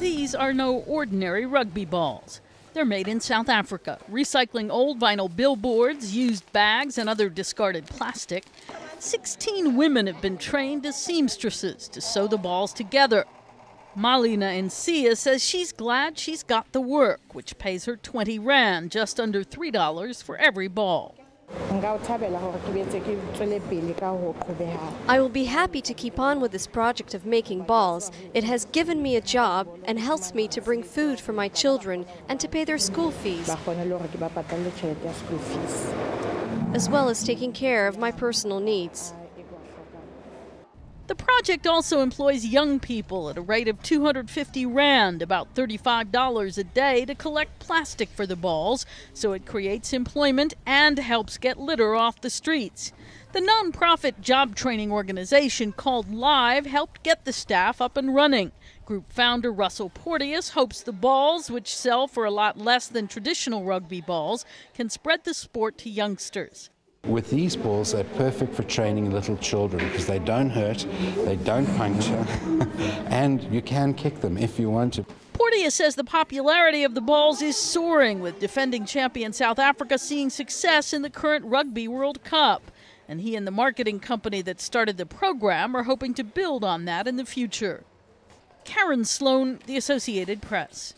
These are no ordinary rugby balls. They're made in South Africa, recycling old vinyl billboards, used bags, and other discarded plastic. 16 women have been trained as seamstresses to sew the balls together. Malenna Ntsie says she's glad she's got the work, which pays her 20 rand, just under $3 for every ball. I will be happy to keep on with this project of making balls. It has given me a job and helps me to bring food for my children and to pay their school fees, as well as taking care of my personal needs. The project also employs young people at a rate of 250 Rand, about $35 a day, to collect plastic for the balls, so it creates employment and helps get litter off the streets. The nonprofit job training organization called Live helped get the staff up and running. Group founder Russel Porteous hopes the balls, which sell for a lot less than traditional rugby balls, can spread the sport to youngsters. With these balls, they're perfect for training little children because they don't hurt, they don't puncture, and you can kick them if you want to. Porteous says the popularity of the balls is soaring, with defending champion South Africa seeing success in the current Rugby World Cup. And he and the marketing company that started the program are hoping to build on that in the future. Karen Sloan, The Associated Press.